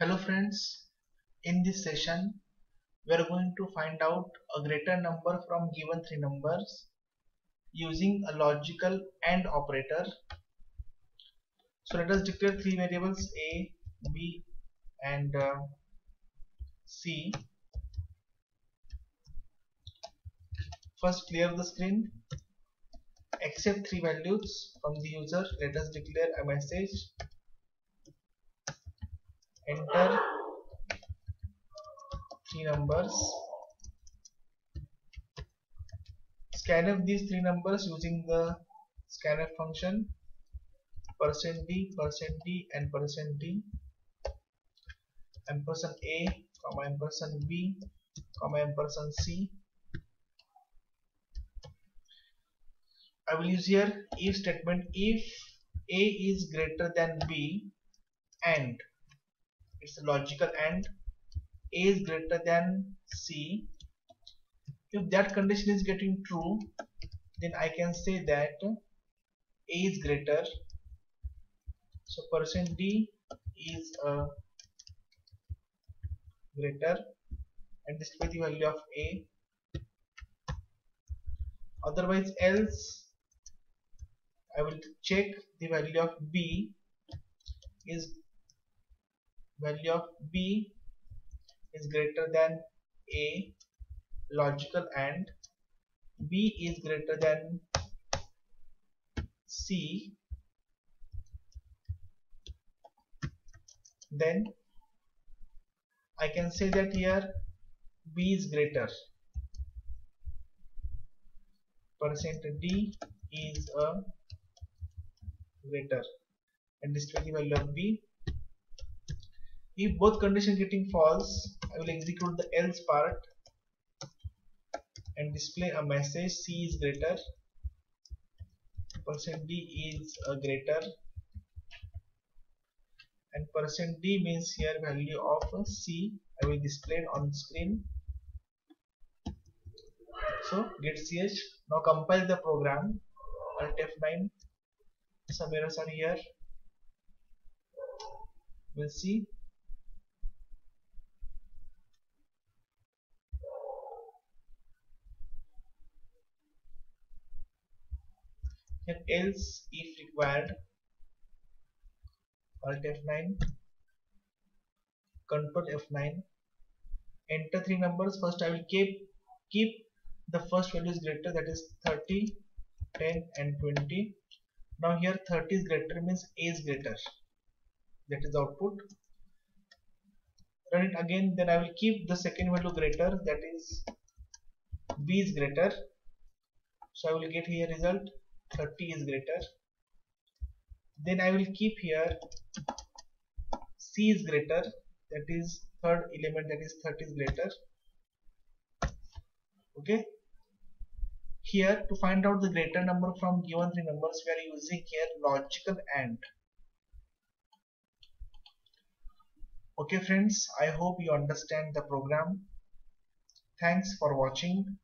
Hello friends, in this session we are going to find out a greater number from given three numbers using a logical AND operator. So let us declare three variables A, B and uh, C. First clear the screen, accept three values from the user. Let us declare a message enter. Three numbers. Scanf these three numbers using the scanf function. Percent %d percent %d and percent %d. Ampersand a comma ampersand b comma ampersand c. I will use here if statement if a is greater than b and it's a logical and a is greater than c. If that condition is getting true then I can say that a is greater. So percent d is a greater and display the value of a. Otherwise else I will check the value of b is value of b is greater than a logical and b is greater than c then I can say that here b is greater. Percent d is a greater. And the value of b if both conditions getting false I will execute the else part and display a message C is greater percent %d is a greater and percent %d means here value of C I will display it on screen. So getch now compile the program. Alt F9 some errors are here. We'll see and else if required? Alt F9 control F9 enter three numbers. First I will keep keep the first value is greater that is 30 10 and 20 now here 30 is greater means A is greater. That is output. Run it again. Then I will keep the second value greater that is B is greater. So I will get here result 30 is greater. Then I will keep here C is greater that is third element that is 30 is greater. Okay. Here to find out the greater number from given three numbers we are using here logical AND. Okay friends I hope you understand the program. Thanks for watching